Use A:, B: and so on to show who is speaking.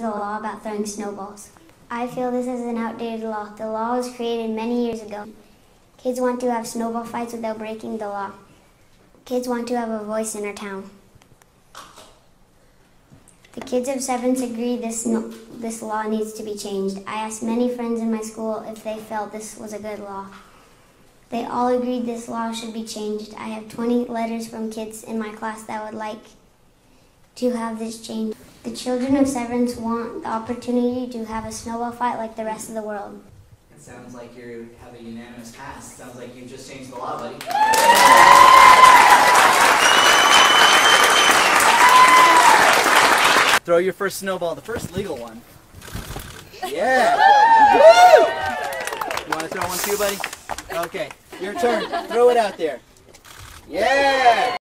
A: a law about throwing snowballs. I feel this is an outdated law. The law was created many years ago. Kids want to have snowball fights without breaking the law. Kids want to have a voice in our town. The kids of Severance agree this, no, this law needs to be changed. I asked many friends in my school if they felt this was a good law. They all agreed this law should be changed. I have 20 letters from kids in my class that would like to have this changed. The children of Severance want the opportunity to have a snowball fight like the rest of the world.
B: It sounds like you have a unanimous pass. Sounds like you've just changed the law, buddy. Throw your first snowball, the first legal one. Yeah. You want to throw one too, buddy? Okay, your turn. Throw it out there. Yeah.